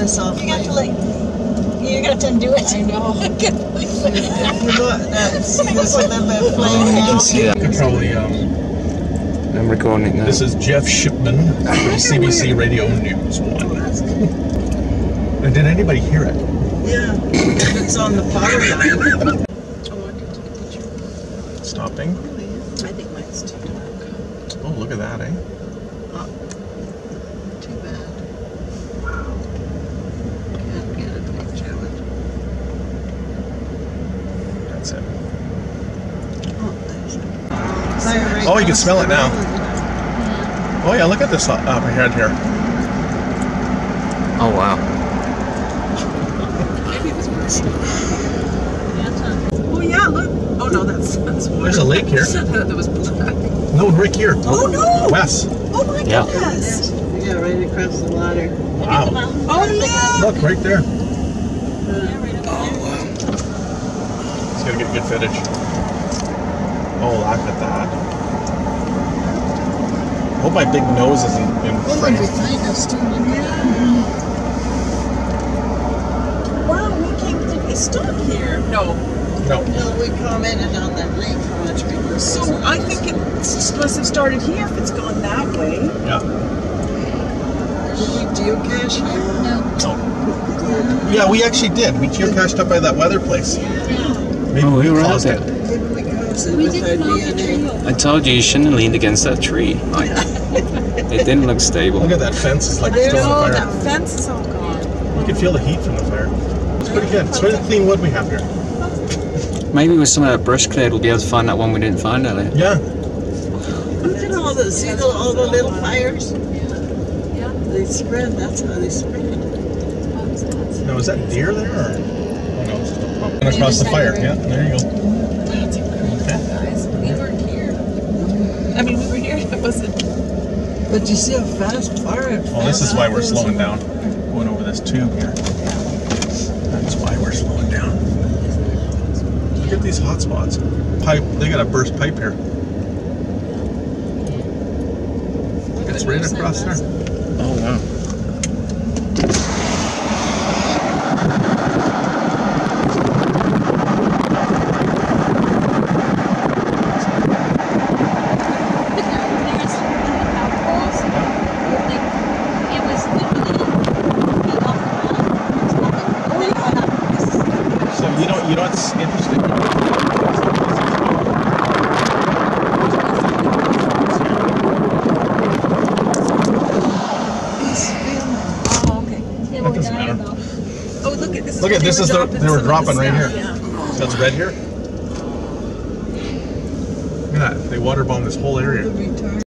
this off. You got to like, you got to undo it. I know. You got that, see this a little bit playing You can see that. You could um, I'm recording it now. this is Jeff Shipman from CBC Radio News 1. And did anybody hear it? Yeah, it's on the power line. Stopping? I think mine's too dark. Oh, look at that, eh? Too bad. Can't get a picture of it. That's it. Oh, there's it. Fire right Oh, you can smell it now. Oh, yeah, look at this uh, uh, up ahead here. Oh wow. Oh, yeah, look. Oh, no, that's, that's There's a lake here. That was black. No, right here. Oh, no. Wes. Oh, my Yeah. goodness. Yeah, right across the water. Wow. Oh, yeah. Look, right there. Oh wow. It's gonna get good footage. Oh, look at that. I Hope my big nose isn't in frame. behind us, too. Wow, we came, did we stop here? No. No. No, we commented on that lake, how much we were. So I think it must have started here if it's gone that way. Yeah. Did we geocache here? No. Yeah, we actually did. We geocached up by that weather place. Maybe Oh, we we were out caused there. we cross it We with our didn't know the DNA? trio. I told you you shouldn't have leaned against that tree. Like, it didn't look stable. Look at that fence. It's like There's still Oh, on that fence is all gone. You can feel the heat from the fire. It's pretty good. It's really clean wood we have here. Maybe with some of that brush cleared, we'll be able to find that one we didn't find earlier. Yeah. Look at all the, see the, all the little fires? Yeah. They spread, that's how they spread. Now, is that deer there or? No, it's just a pump. And across the fire. Yeah, there you go. That's incredible, guys. We weren't here. I mean, we were here. It wasn't. But you see how fast fire. Well, this is why we're slowing down. Going over this tube here. That's why we're slowing down. Look at these hot spots. Pipe. They got a burst pipe here. It's right across there. Oh wow. You don't you know what's interesting? That doesn't matter. Oh, look at this. Look at they this is the dropping they were some of the dropping right here. stuff, Yeah. That's red here. Look at that. They water bombed this whole area. The retard.